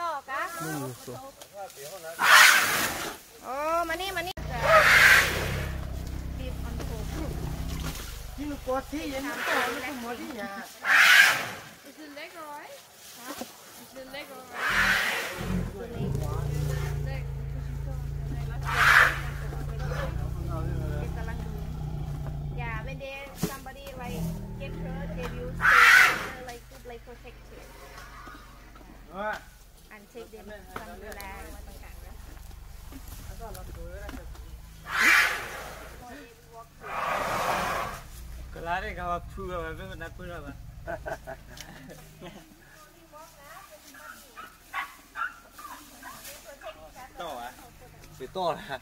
ต่อกัโอ้มานี่มานี่บีบอันโคยิ่งกดที่ยังต่อไม่ได้หมดที่ยา Is it leg alright? Huh? Is it leg alright? bên đen sure they will stay like to play protected. Uh, and take them from the land. Kelare gawa phu gawa be na phu gawa. To à? Bị to là